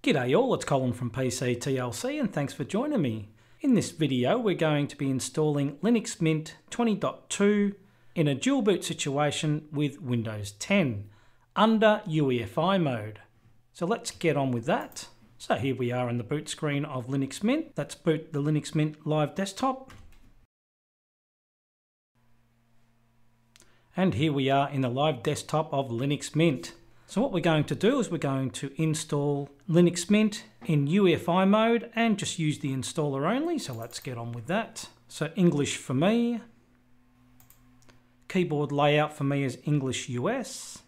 G'day all, it's Colin from PC TLC and thanks for joining me. In this video we're going to be installing Linux Mint 20.2 in a dual boot situation with Windows 10 under UEFI mode. So let's get on with that. So here we are in the boot screen of Linux Mint. Let's boot the Linux Mint live desktop. And here we are in the live desktop of Linux Mint. So what we're going to do is we're going to install Linux Mint in UEFI mode and just use the installer only. So let's get on with that. So English for me. Keyboard layout for me is English US.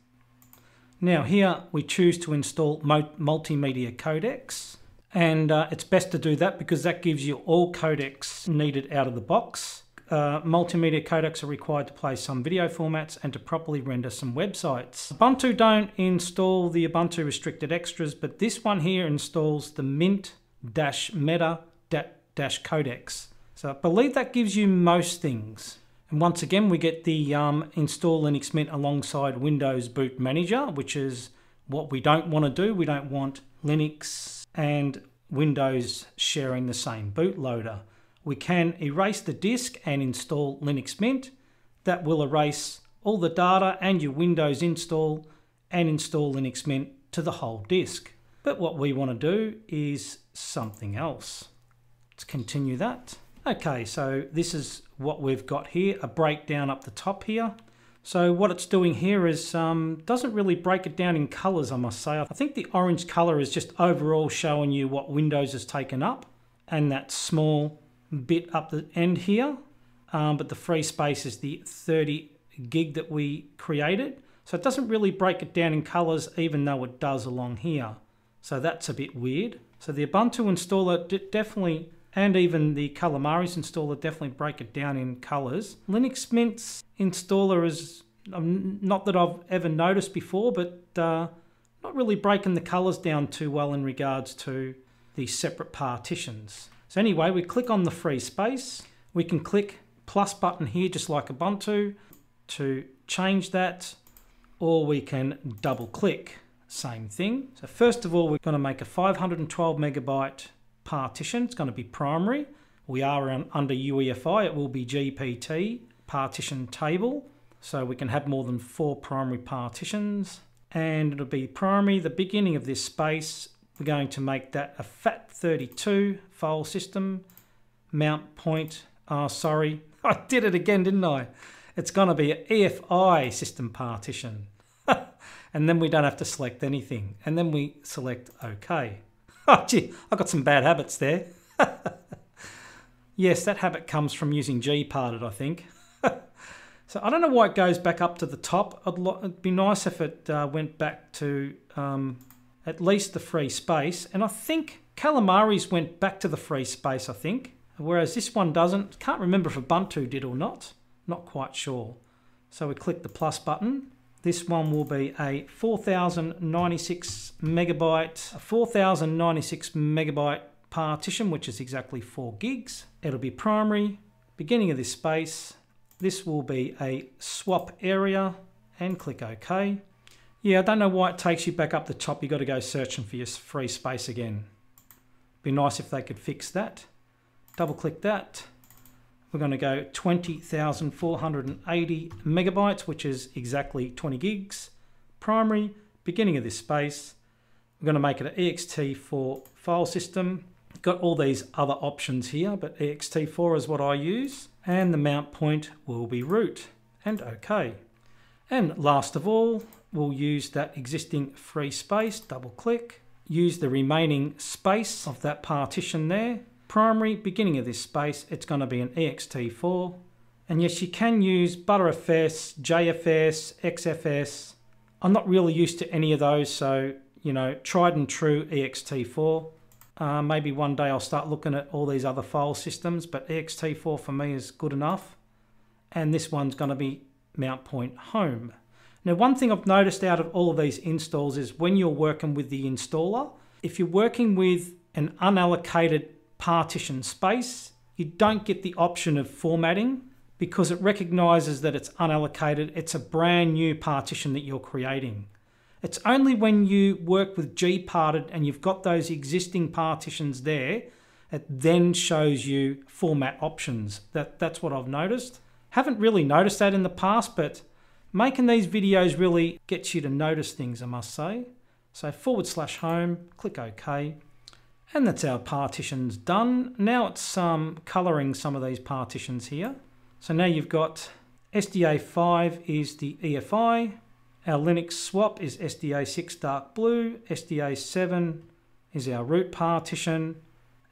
Now here we choose to install multimedia codecs and uh, it's best to do that because that gives you all codecs needed out of the box uh, multimedia codecs are required to play some video formats and to properly render some websites. Ubuntu don't install the Ubuntu restricted extras, but this one here installs the mint-meta codecs. So I believe that gives you most things. And once again, we get the um, install Linux Mint alongside Windows Boot Manager, which is what we don't want to do. We don't want Linux and Windows sharing the same bootloader we can erase the disk and install Linux Mint. That will erase all the data and your Windows install and install Linux Mint to the whole disk. But what we want to do is something else. Let's continue that. Okay, so this is what we've got here, a breakdown up the top here. So what it's doing here is um, doesn't really break it down in colors, I must say. I think the orange color is just overall showing you what Windows has taken up and that small bit up the end here, um, but the free space is the 30 gig that we created. So it doesn't really break it down in colors, even though it does along here. So that's a bit weird. So the Ubuntu installer definitely, and even the Calamares installer definitely break it down in colors. Linux Mint's installer is, um, not that I've ever noticed before, but uh, not really breaking the colors down too well in regards to the separate partitions. So anyway, we click on the free space. We can click plus button here, just like Ubuntu, to change that, or we can double click, same thing. So first of all, we're gonna make a 512 megabyte partition. It's gonna be primary. We are under UEFI, it will be GPT, partition table. So we can have more than four primary partitions. And it'll be primary, the beginning of this space, we're going to make that a FAT32 file system. Mount point, oh sorry, I did it again, didn't I? It's going to be an EFI system partition. and then we don't have to select anything. And then we select OK. Oh gee, I've got some bad habits there. yes, that habit comes from using gparted, I think. so I don't know why it goes back up to the top. It'd be nice if it uh, went back to um, at least the free space. And I think Calamares went back to the free space, I think, whereas this one doesn't. Can't remember if Ubuntu did or not. Not quite sure. So we click the plus button. This one will be a 4096 megabyte, a 4096 megabyte partition, which is exactly four gigs. It'll be primary, beginning of this space. This will be a swap area and click OK. Yeah, I don't know why it takes you back up the top. You've got to go searching for your free space again. Be nice if they could fix that. Double click that. We're going to go 20,480 megabytes, which is exactly 20 gigs. Primary, beginning of this space. We're going to make it an ext4 file system. Got all these other options here, but ext4 is what I use. And the mount point will be root. And OK. And last of all, we'll use that existing free space, double click, use the remaining space of that partition there. Primary, beginning of this space, it's going to be an ext4. And yes, you can use Btrfs, JFS, XFS. I'm not really used to any of those, so, you know, tried and true ext4. Uh, maybe one day I'll start looking at all these other file systems, but ext4 for me is good enough. And this one's going to be mount point home. Now, one thing I've noticed out of all of these installs is when you're working with the installer, if you're working with an unallocated partition space, you don't get the option of formatting because it recognizes that it's unallocated. It's a brand new partition that you're creating. It's only when you work with gparted and you've got those existing partitions there, it then shows you format options. That, that's what I've noticed. Haven't really noticed that in the past, but making these videos really gets you to notice things, I must say. So forward slash home, click OK. And that's our partitions done. Now it's um, colouring some of these partitions here. So now you've got SDA5 is the EFI. Our Linux swap is SDA6 dark blue. SDA7 is our root partition.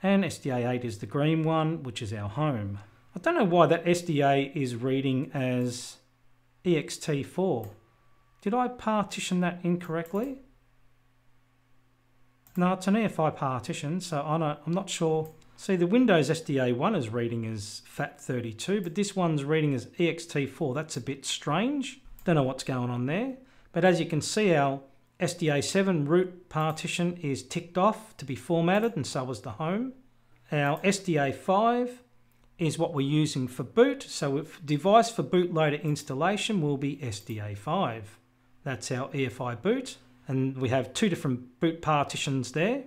And SDA8 is the green one, which is our home. I don't know why that SDA is reading as EXT4. Did I partition that incorrectly? No, it's an EFI partition, so I'm not sure. See, the Windows SDA1 is reading as FAT32, but this one's reading as EXT4. That's a bit strange. Don't know what's going on there. But as you can see, our SDA7 root partition is ticked off to be formatted, and so was the home. Our SDA5 is what we're using for boot. So if device for bootloader installation will be SDA5. That's our EFI boot. And we have two different boot partitions there,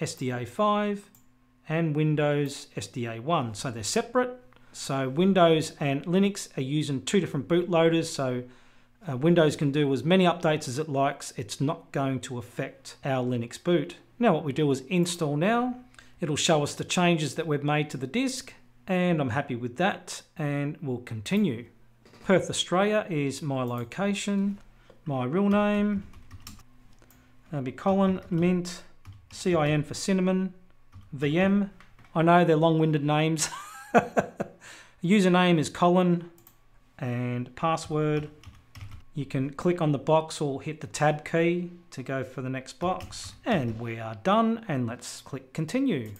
SDA5 and Windows SDA1. So they're separate. So Windows and Linux are using two different bootloaders. So uh, Windows can do as many updates as it likes. It's not going to affect our Linux boot. Now what we do is install now. It'll show us the changes that we've made to the disk and I'm happy with that and we'll continue. Perth, Australia is my location, my real name, That'll be Colin, Mint, CIN for cinnamon, VM. I know they're long-winded names. Username is Colin and password. You can click on the box or hit the tab key to go for the next box. And we are done and let's click continue.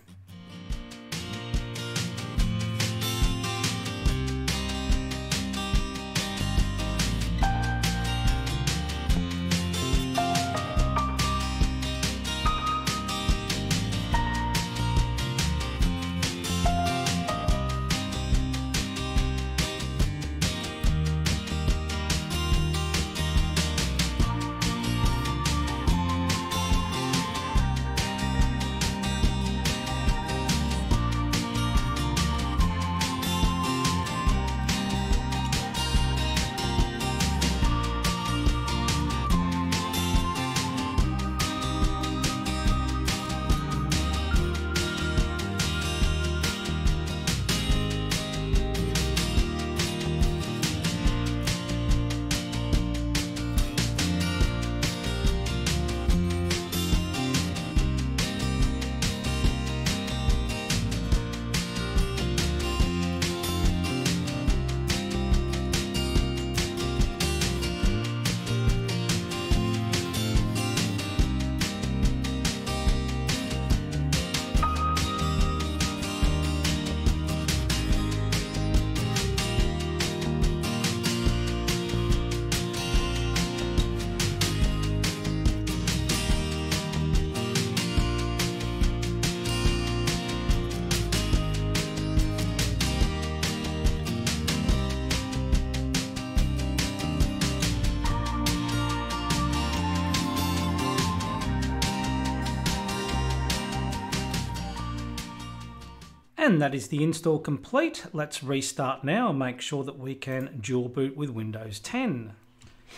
And that is the install complete. Let's restart now and make sure that we can dual boot with Windows 10.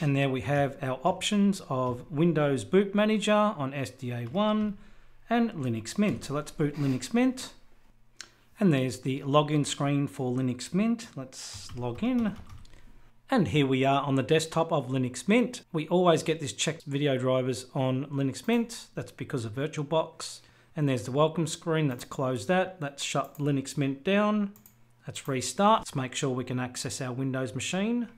And there we have our options of Windows Boot Manager on SDA1 and Linux Mint. So let's boot Linux Mint. And there's the login screen for Linux Mint. Let's log in. And here we are on the desktop of Linux Mint. We always get this checked video drivers on Linux Mint. That's because of VirtualBox. And there's the welcome screen. Let's close that. Let's shut Linux Mint down. Let's restart. Let's make sure we can access our Windows machine.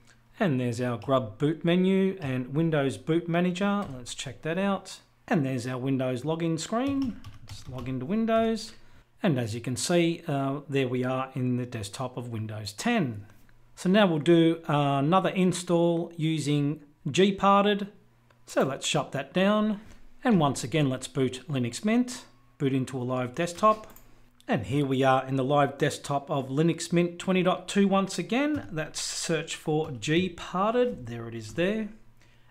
And there's our Grub boot menu and Windows Boot Manager. Let's check that out. And there's our Windows login screen. Let's log into Windows. And as you can see, uh, there we are in the desktop of Windows 10. So now we'll do another install using gparted. So let's shut that down. And once again, let's boot Linux Mint boot into a live desktop. And here we are in the live desktop of Linux Mint 20.2 once again. Let's search for gparted. There it is there.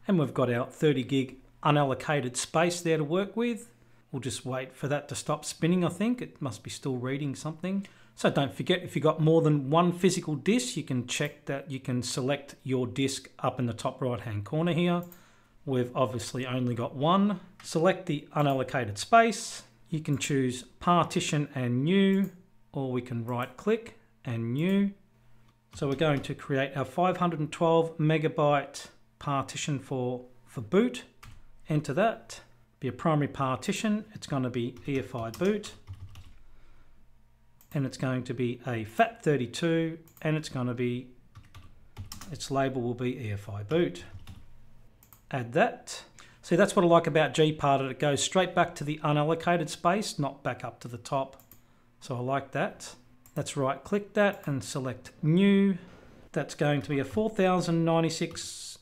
And we've got our 30 gig unallocated space there to work with. We'll just wait for that to stop spinning, I think. It must be still reading something. So don't forget, if you've got more than one physical disk, you can check that you can select your disk up in the top right hand corner here. We've obviously only got one. Select the unallocated space. You can choose partition and new, or we can right click and new. So we're going to create our 512 megabyte partition for, for boot. Enter that. Be a primary partition. It's going to be EFI boot. And it's going to be a FAT32 and it's going to be, its label will be EFI boot. Add that. See, that's what I like about gparted. It goes straight back to the unallocated space, not back up to the top. So I like that. Let's right click that and select new. That's going to be a 4096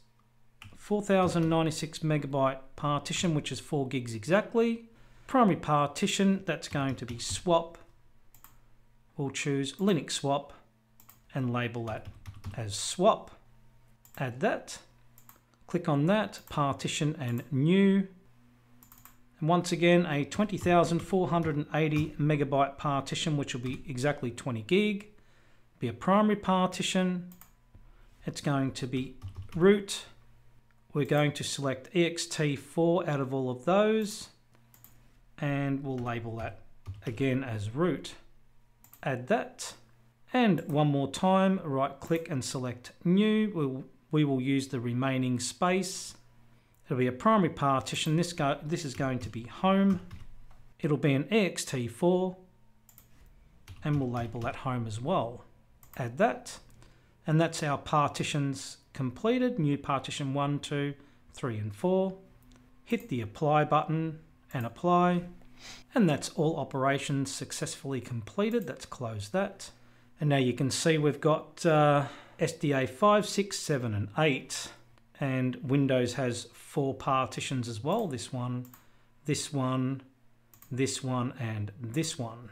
4096 megabyte partition, which is 4 gigs exactly. Primary partition, that's going to be swap. We'll choose Linux swap and label that as swap. Add that. Click on that, partition and new. And once again, a 20,480 megabyte partition, which will be exactly 20 gig. Be a primary partition. It's going to be root. We're going to select ext4 out of all of those. And we'll label that again as root. Add that. And one more time, right click and select new. We'll we will use the remaining space. It'll be a primary partition. This, go, this is going to be home. It'll be an ext4 and we'll label that home as well. Add that. And that's our partitions completed. New partition 1, 2, 3 and 4. Hit the apply button and apply. And that's all operations successfully completed. Let's close that. And now you can see we've got uh, SDA 5, 6, 7 and 8 and Windows has four partitions as well. This one, this one, this one and this one.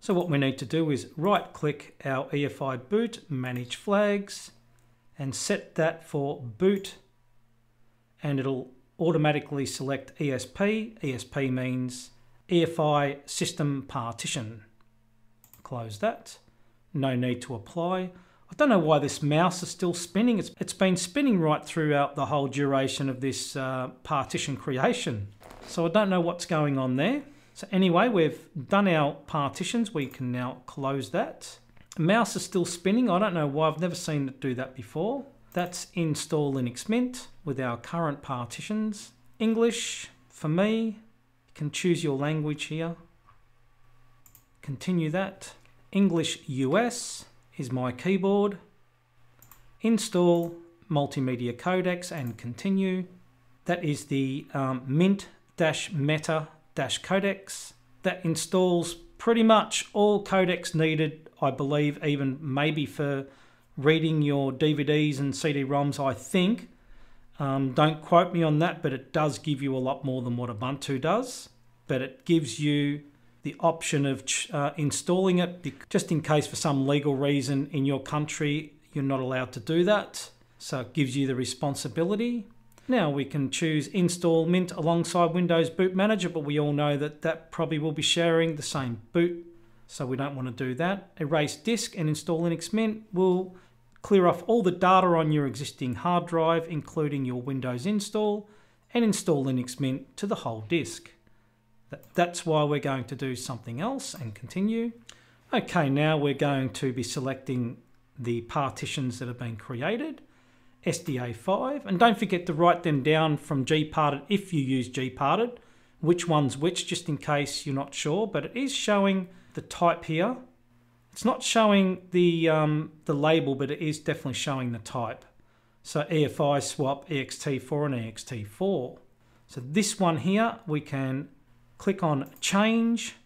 So what we need to do is right click our EFI boot, manage flags and set that for boot and it'll automatically select ESP. ESP means EFI system partition. Close that. No need to apply. I don't know why this mouse is still spinning. It's, it's been spinning right throughout the whole duration of this uh, partition creation. So I don't know what's going on there. So anyway, we've done our partitions. We can now close that. Mouse is still spinning. I don't know why. I've never seen it do that before. That's install Linux Mint with our current partitions. English, for me, you can choose your language here. Continue that. English US is my keyboard. Install multimedia codecs and continue. That is the um, mint-meta-codecs. That installs pretty much all codecs needed, I believe, even maybe for reading your DVDs and CD-ROMs, I think. Um, don't quote me on that, but it does give you a lot more than what Ubuntu does. But it gives you the option of uh, installing it just in case for some legal reason in your country you're not allowed to do that. So it gives you the responsibility. Now we can choose install Mint alongside Windows Boot Manager, but we all know that that probably will be sharing the same boot, so we don't want to do that. Erase disk and install Linux Mint will clear off all the data on your existing hard drive, including your Windows install, and install Linux Mint to the whole disk. That's why we're going to do something else and continue. Okay, now we're going to be selecting the partitions that have been created, SDA5, and don't forget to write them down from gparted if you use gparted, which one's which, just in case you're not sure, but it is showing the type here. It's not showing the, um, the label, but it is definitely showing the type. So EFI swap EXT4 and EXT4. So this one here, we can click on change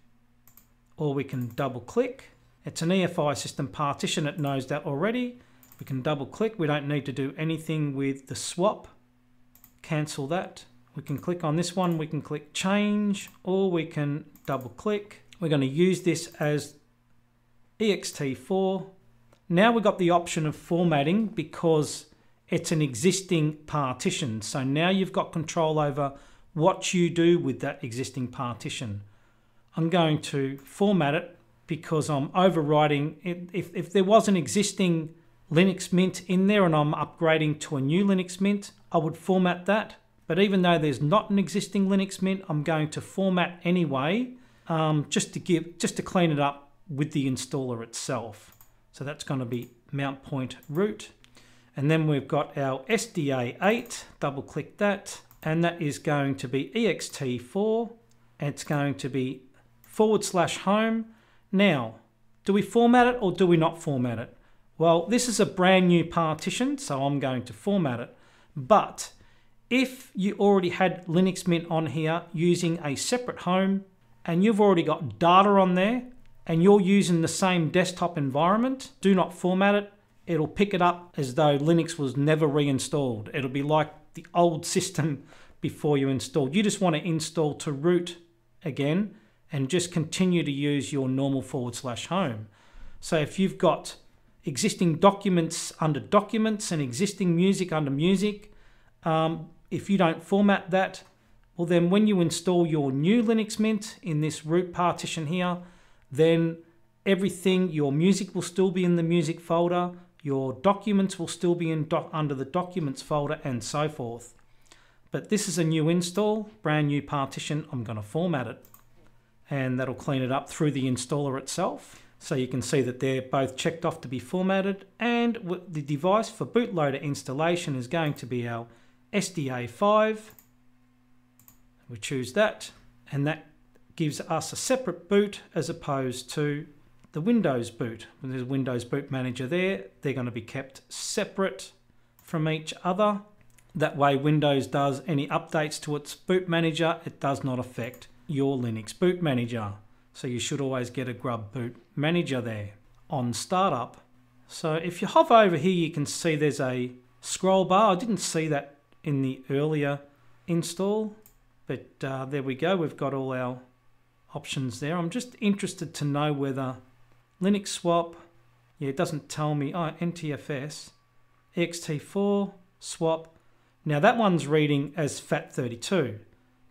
or we can double click. It's an EFI system partition, it knows that already. We can double click, we don't need to do anything with the swap. Cancel that. We can click on this one, we can click change or we can double click. We're going to use this as ext4. Now we've got the option of formatting because it's an existing partition. So now you've got control over what you do with that existing partition. I'm going to format it because I'm overriding it. If, if there was an existing Linux Mint in there and I'm upgrading to a new Linux Mint, I would format that. But even though there's not an existing Linux Mint, I'm going to format anyway, um, just to give, just to clean it up with the installer itself. So that's going to be mount point root. And then we've got our SDA8, double click that, and that is going to be ext4. It's going to be forward slash home. Now, do we format it or do we not format it? Well, this is a brand new partition, so I'm going to format it. But if you already had Linux Mint on here using a separate home and you've already got data on there and you're using the same desktop environment, do not format it. It'll pick it up as though Linux was never reinstalled. It'll be like the old system before you installed. You just want to install to root again and just continue to use your normal forward slash home. So if you've got existing documents under documents and existing music under music, um, if you don't format that, well then when you install your new Linux Mint in this root partition here, then everything, your music will still be in the music folder, your documents will still be in under the documents folder and so forth. But this is a new install, brand new partition, I'm going to format it. And that'll clean it up through the installer itself. So you can see that they're both checked off to be formatted and the device for bootloader installation is going to be our SDA5. We choose that and that gives us a separate boot as opposed to the Windows boot. There's a Windows boot manager there, they're going to be kept separate from each other. That way Windows does any updates to its boot manager, it does not affect your Linux boot manager. So you should always get a grub boot manager there on startup. So if you hover over here, you can see there's a scroll bar. I didn't see that in the earlier install, but uh, there we go. We've got all our options there. I'm just interested to know whether Linux swap, yeah, it doesn't tell me, oh, NTFS, ext4, swap. Now that one's reading as FAT32,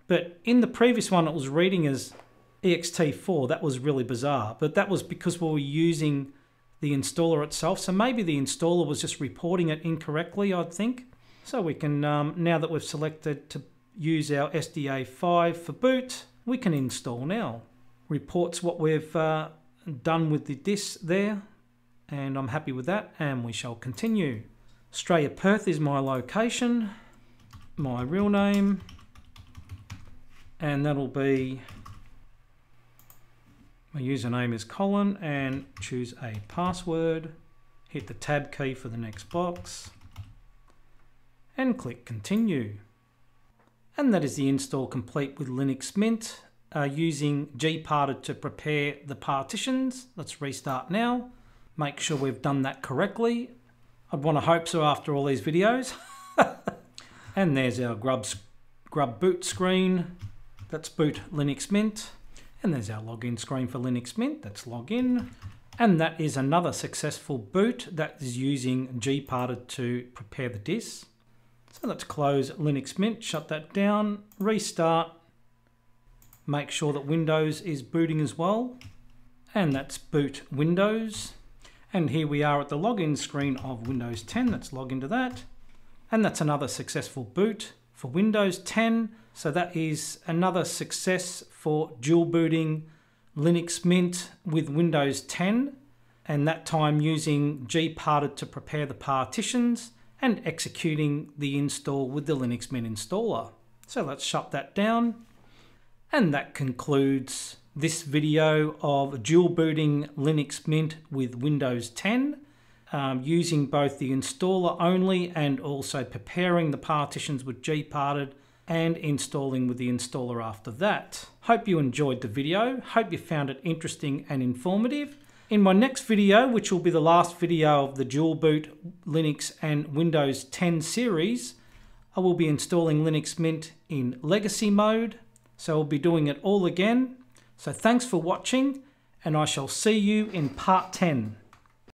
but in the previous one it was reading as ext4. That was really bizarre, but that was because we were using the installer itself. So maybe the installer was just reporting it incorrectly, I'd think. So we can, um, now that we've selected to use our SDA5 for boot, we can install now. Reports what we've uh, done with the disk there, and I'm happy with that, and we shall continue. Australia Perth is my location, my real name, and that'll be my username is Colin and choose a password. Hit the tab key for the next box and click continue. And that is the install complete with Linux Mint uh, using gparted to prepare the partitions. Let's restart now. Make sure we've done that correctly. I'd want to hope so after all these videos. and there's our grub, grub boot screen. Let's boot Linux Mint. And there's our login screen for Linux Mint. That's login. And that is another successful boot that is using gparted to prepare the disk. So let's close Linux Mint, shut that down, restart, make sure that Windows is booting as well. And that's boot Windows. And here we are at the login screen of Windows 10. Let's log into that. And that's another successful boot for Windows 10. So that is another success for dual booting Linux Mint with Windows 10 and that time using gparted to prepare the partitions and executing the install with the Linux Mint installer. So let's shut that down. And that concludes this video of dual booting Linux Mint with Windows 10 um, using both the installer only and also preparing the partitions with gparted and installing with the installer after that. Hope you enjoyed the video, hope you found it interesting and informative. In my next video, which will be the last video of the dual boot Linux and Windows 10 series, I will be installing Linux Mint in legacy mode. So we'll be doing it all again. So thanks for watching and I shall see you in part 10.